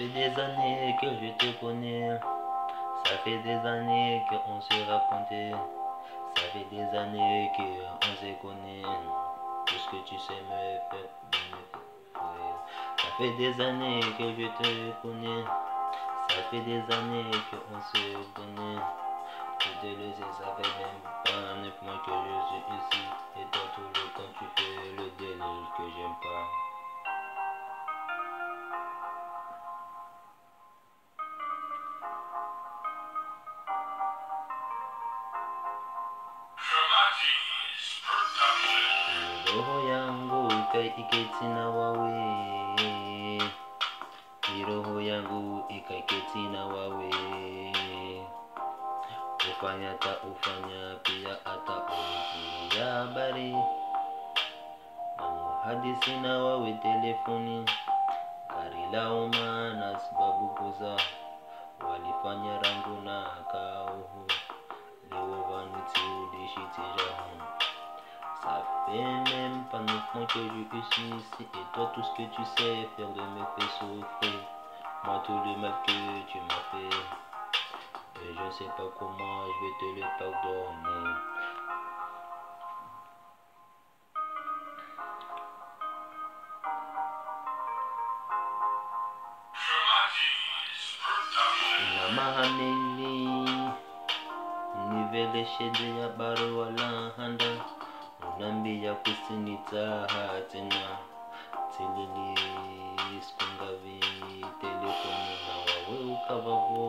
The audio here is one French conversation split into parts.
fait des années que je te connais. Ça fait des années qu'on s'est raconté. Ça fait des années qu'on s'est connu. Tout ce que tu sais me fait Ça fait des années que je te connais. Ça fait des années qu'on se connaît. Je te le sais, ça fait même pas neuf mois que je suis ici. Et toi, tout le temps, tu fais le délire que j'aime pas. Roho yangu ikaiketi na wawe roho yangu ikaiketi na wawe ufanya ta ufanya pia hata ukia habari. Hadisi na wawe telefoni. Gari la na sababu kuza. Walifanya rangu na kauhu leo vanuti Ça fait même pas mois que je suis ici Et toi tout ce que tu sais faire de me faire souffrir. Moi tout le mal que tu m'as fait. Et je sais pas comment je vais te le pardonner. Nivele shede ya baro wala handa dhambi ya kusinitahachena tsililiskungavi telefoni na wawe ukavavo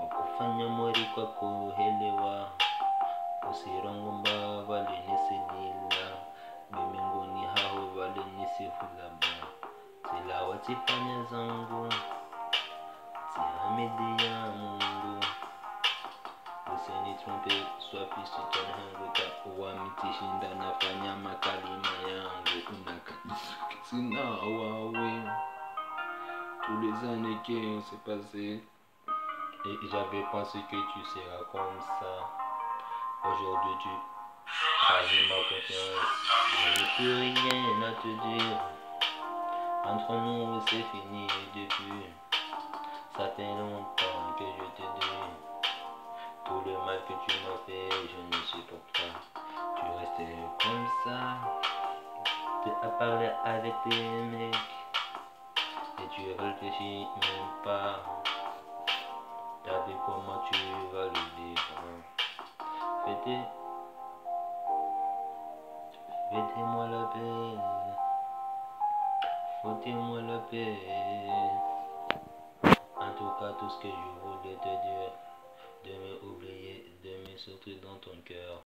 wakufanya mori kwa kuhelewa usirangomba valinisilila biminguni hao valinisifulaba zilawa tsipanya zangu tsihamidiyamu ya mungu usinitrompe swafisi tanhanguka wamitishinda nafanya makalima yangu unakasina wawe tous les années qui s'est passé. Et j'avais pensé que tu seras comme ça. Aujourd'hui tu trahis ma confiance. Je n'ai plus rien à te dire. Entre nous c'est fini depuis. Ça fait longtemps que tu m'as fait, je ne supporte pas. Tu restais comme ça, tu as parlé avec tes mecs, et tu réfléchis même pas. T'as vu comment tu vas le vivre. Faites, faites-moi la paix, foutez-moi la paix. En tout cas, tout ce que je voulais te dire de me oublier, de me sortir dans ton cœur.